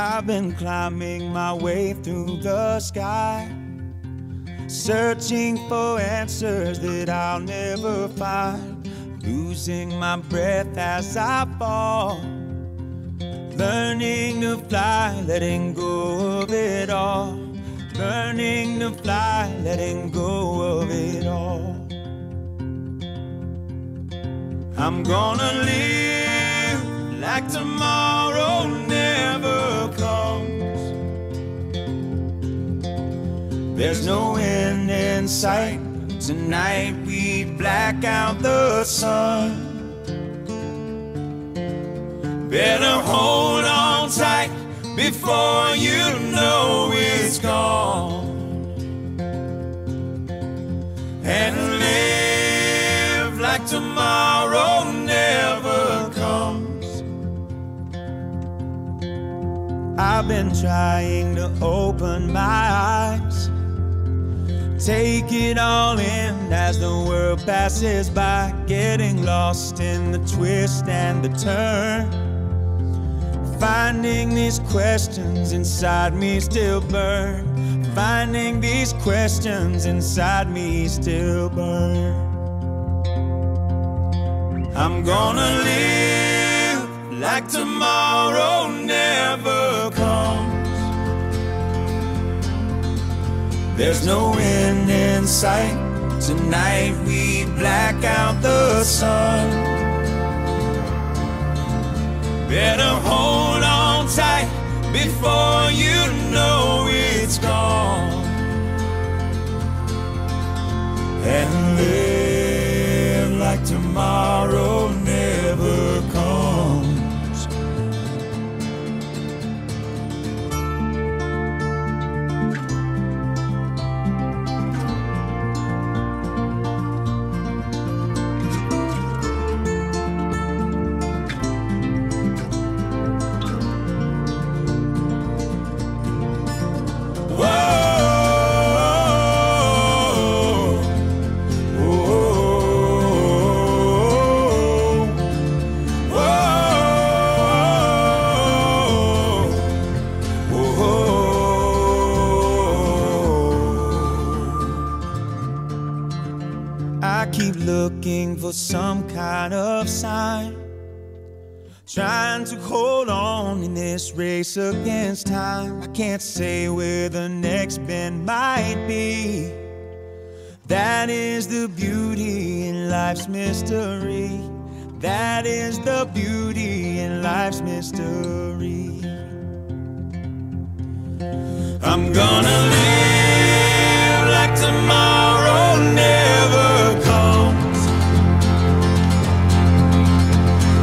I've been climbing my way through the sky, searching for answers that I'll never find, losing my breath as I fall, learning to fly, letting go of it all, learning to fly, letting go of it all. I'm gonna live like tomorrow There's no end in sight. Tonight we black out the sun. Better hold on tight before you know it's gone. And live like tomorrow never comes. I've been trying to open my eyes. Take it all in as the world passes by, getting lost in the twist and the turn. Finding these questions inside me still burn. Finding these questions inside me still burn. I'm gonna live like tomorrow never comes. There's no end in sight. Tonight we black out the sun. Better hold on tight before looking for some kind of sign. Trying to hold on in this race against time. I can't say where the next bend might be. That is the beauty in life's mystery. That is the beauty in life's mystery. I'm gonna.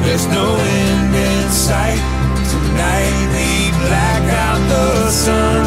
There's no end in sight. Tonight we black out the sun.